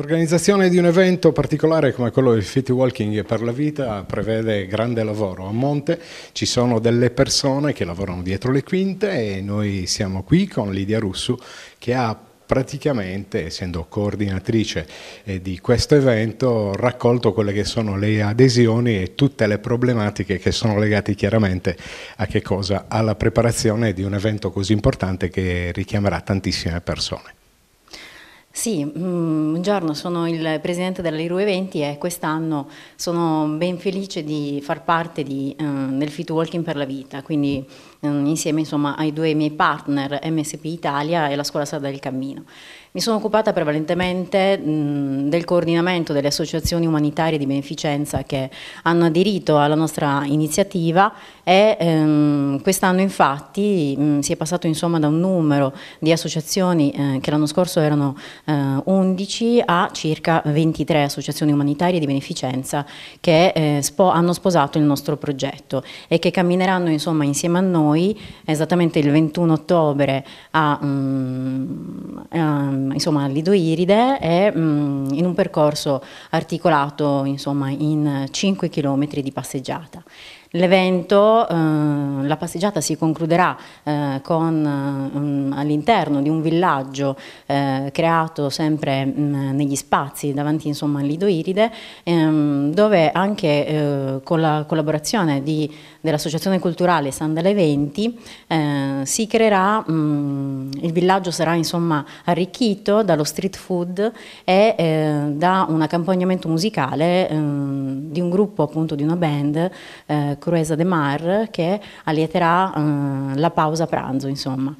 L'organizzazione di un evento particolare come quello del Fit Walking per la Vita prevede grande lavoro. A monte ci sono delle persone che lavorano dietro le quinte e noi siamo qui con Lidia Russu che ha praticamente, essendo coordinatrice eh, di questo evento, raccolto quelle che sono le adesioni e tutte le problematiche che sono legate chiaramente a che cosa? Alla preparazione di un evento così importante che richiamerà tantissime persone. Sì, mm, buongiorno, sono il presidente dell'Iru Eventi e quest'anno sono ben felice di far parte di, eh, del Fit Walking per la Vita, quindi eh, insieme insomma, ai due miei partner MSP Italia e la Scuola Strada del Cammino. Mi sono occupata prevalentemente mh, del coordinamento delle associazioni umanitarie di beneficenza che hanno aderito alla nostra iniziativa e ehm, quest'anno infatti mh, si è passato insomma, da un numero di associazioni eh, che l'anno scorso erano eh, 11 a circa 23 associazioni umanitarie di beneficenza che eh, spo hanno sposato il nostro progetto e che cammineranno insomma, insieme a noi esattamente il 21 ottobre a, mh, a Lido Iride è mh, in un percorso articolato insomma, in 5 km di passeggiata. L'evento, eh, la passeggiata si concluderà eh, con, eh, all'interno di un villaggio eh, creato sempre mh, mm, negli spazi davanti insomma, al Lido Iride, ehm, dove anche eh, con la collaborazione dell'Associazione Culturale Sandale Eventi eh, si creerà, mh, mm, il villaggio sarà insomma, arricchito dallo street food e da un accompagnamento musicale ehm, di un gruppo appunto di una band Cruesa de Mar che allieterà eh, la pausa pranzo insomma.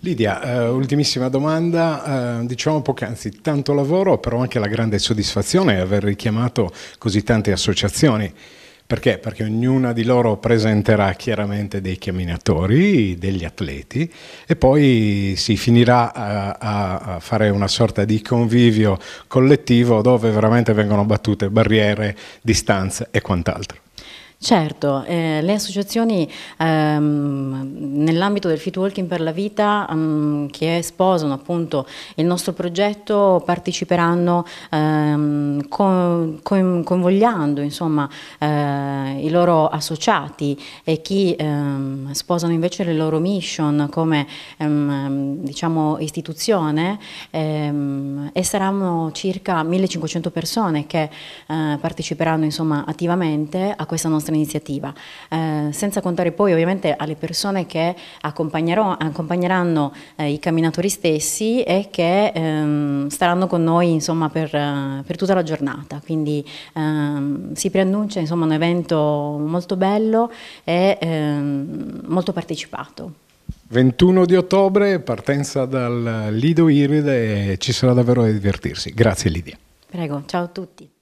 Lidia, eh, ultimissima domanda, eh, diciamo poc'anzi, tanto lavoro però anche la grande soddisfazione di aver richiamato così tante associazioni. Perché? Perché ognuna di loro presenterà chiaramente dei camminatori, degli atleti e poi si finirà a, a, fare una sorta di convivio collettivo dove veramente vengono battute barriere, distanze e quant'altro. Certo, eh, le associazioni ehm, nell'ambito del Fit Walking per la Vita ehm, che sposano appunto il nostro progetto parteciperanno ehm, con, con, convogliando insomma, eh, i loro associati e chi ehm, sposano invece le loro mission come ehm, diciamo, istituzione ehm, e saranno circa 1500 persone che eh, parteciperanno insomma, attivamente a questa nostra iniziativa, eh, senza contare poi ovviamente alle persone che accompagneranno eh, i camminatori stessi e che ehm, staranno con noi insomma, per, eh, per, tutta la giornata, quindi ehm, si preannuncia insomma, un evento molto bello e ehm, molto partecipato. 21 di ottobre, partenza dal Lido Iride e ci sarà davvero da divertirsi. Grazie Lidia. Prego, ciao a tutti.